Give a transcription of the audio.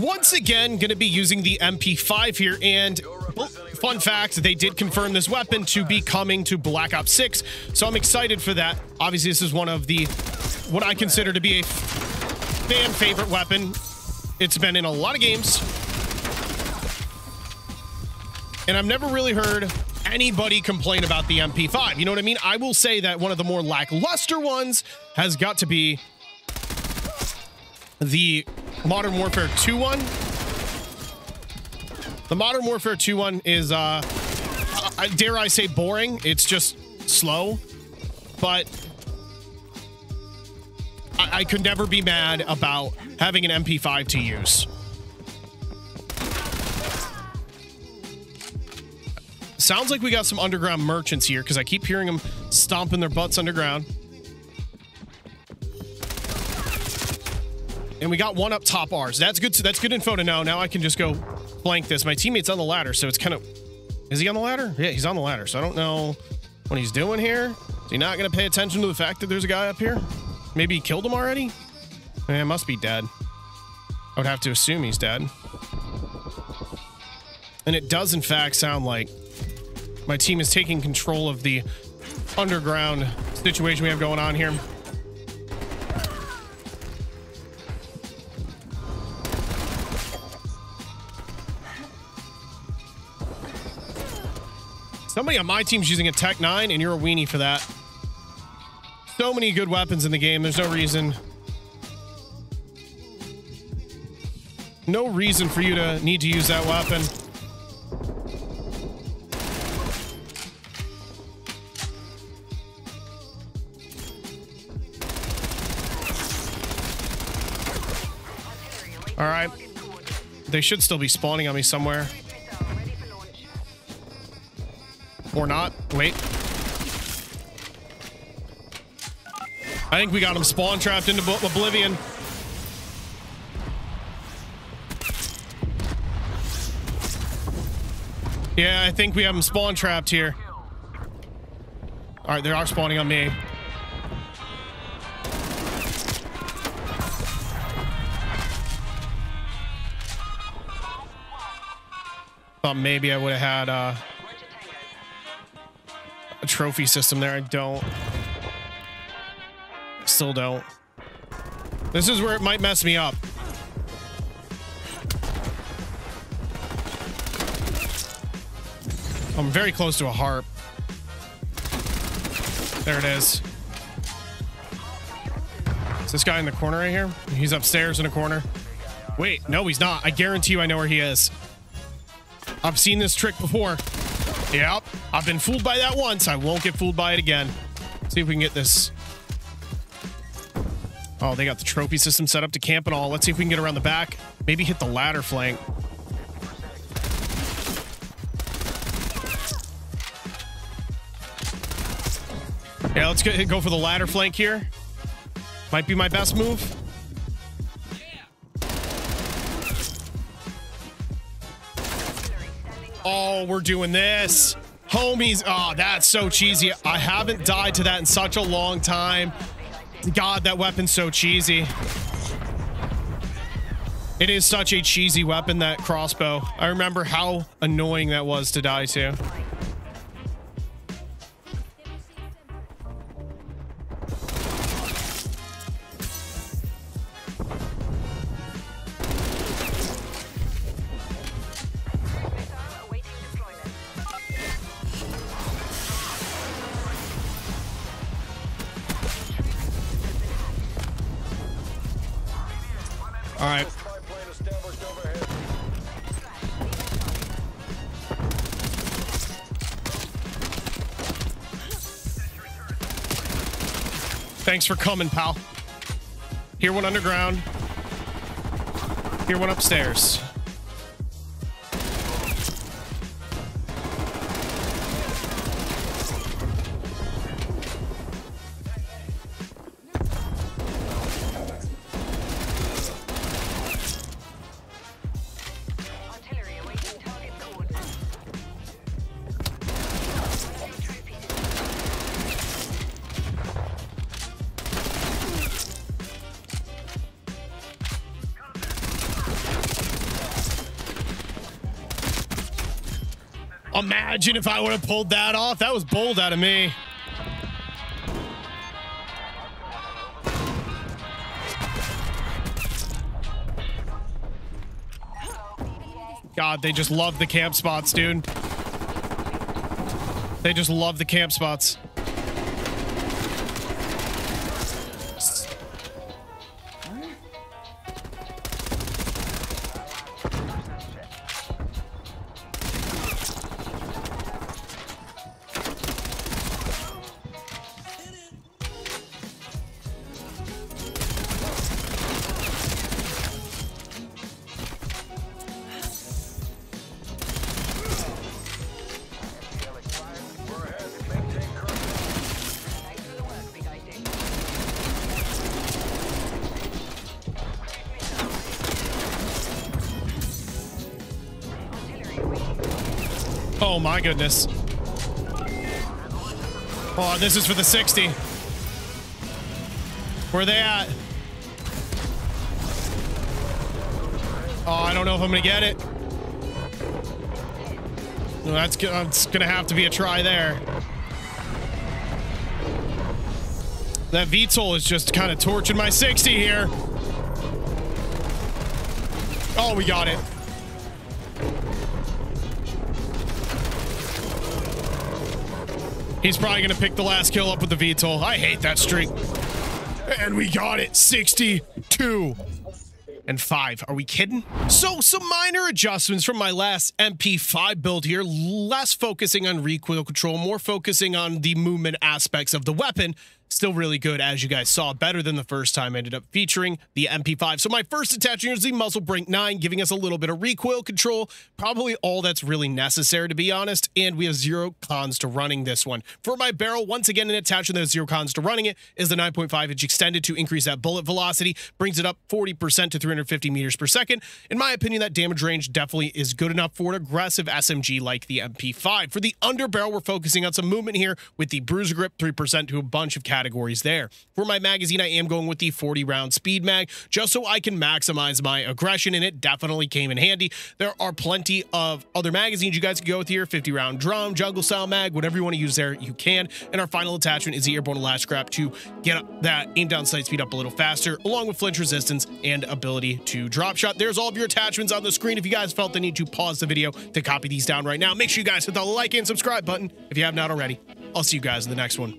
once again going to be using the MP5 here. And fun fact, they did confirm this weapon to be coming to Black Ops 6. So I'm excited for that. Obviously, this is one of the, what I consider to be a fan favorite weapon. It's been in a lot of games. And I've never really heard anybody complain about the MP5. You know what I mean? I will say that one of the more lackluster ones has got to be the Modern Warfare 2 one. The Modern Warfare 2 one is, uh, dare I say, boring. It's just slow, but I, I could never be mad about having an MP5 to use. Sounds like we got some underground merchants here because I keep hearing them stomping their butts underground. And we got one up top ours. That's good. That's good info to know. Now I can just go flank this. My teammate's on the ladder, so it's kind of... Is he on the ladder? Yeah, he's on the ladder. So I don't know what he's doing here. Is he not going to pay attention to the fact that there's a guy up here? Maybe he killed him already? Man, must be dead. I would have to assume he's dead. And it does, in fact, sound like my team is taking control of the underground situation we have going on here. Somebody on my team's using a Tec-9, and you're a weenie for that. So many good weapons in the game. There's no reason. No reason for you to need to use that weapon. All right. They should still be spawning on me somewhere. Or not. Wait. I think we got him spawn trapped into oblivion. Yeah, I think we have him spawn trapped here. All right, they are spawning on me. Thought maybe I would have had uh, trophy system there. I don't. Still don't. This is where it might mess me up. I'm very close to a harp. There it is. Is this guy in the corner right here? He's upstairs in a corner. Wait, no, he's not. I guarantee you I know where he is. I've seen this trick before. Yep, I've been fooled by that once. I won't get fooled by it again. See if we can get this. Oh, they got the trophy system set up to camp and all. Let's see if we can get around the back. Maybe hit the ladder flank. Yeah, let's go, go for the ladder flank here. Might be my best move. Oh, we're doing this. Homies. Oh, that's so cheesy. I haven't died to that in such a long time. God, that weapon's so cheesy. It is such a cheesy weapon, that crossbow. I remember how annoying that was to die to. Thanks for coming, pal. Here one underground. Here one upstairs. Imagine if I would have pulled that off. That was bold out of me. God, they just love the camp spots, dude. They just love the camp spots. Oh my goodness. Oh, this is for the 60. Where they at? Oh, I don't know if I'm gonna get it. No, that's, that's gonna have to be a try there. That VTOL is just kind of torching my 60 here. Oh, we got it. He's probably going to pick the last kill up with the VTOL. I hate that streak. And we got it. 62 and 5. Are we kidding? So, some minor adjustments from my last MP5 build here. Less focusing on recoil control, more focusing on the movement aspects of the weapon. Still really good, as you guys saw. Better than the first time. Ended up featuring the MP5. So my first attachment is the Muzzle Brake 9, giving us a little bit of recoil control. Probably all that's really necessary, to be honest. And we have zero cons to running this one. For my barrel, once again, an attachment that has zero cons to running it is the 9.5 inch extended to increase that bullet velocity. Brings it up 40% to 350 meters per second. In my opinion, that damage range definitely is good enough for an aggressive SMG like the MP5. For the underbarrel, we're focusing on some movement here with the Bruiser Grip 3% to a bunch of categories there. For my magazine, I am going with the 40 round speed mag just so I can maximize my aggression, and it definitely came in handy. There are plenty of other magazines you guys can go with here 50 round drum, jungle style mag, whatever you want to use there, you can. And our final attachment is the airborne elastic wrap to get that aim down sight speed up a little faster, along with flinch resistance and ability to drop shot. There's all of your attachments on the screen. If you guys felt the need to pause the video to copy these down right now, make sure you guys hit the like and subscribe button if you have not already. I'll see you guys in the next one.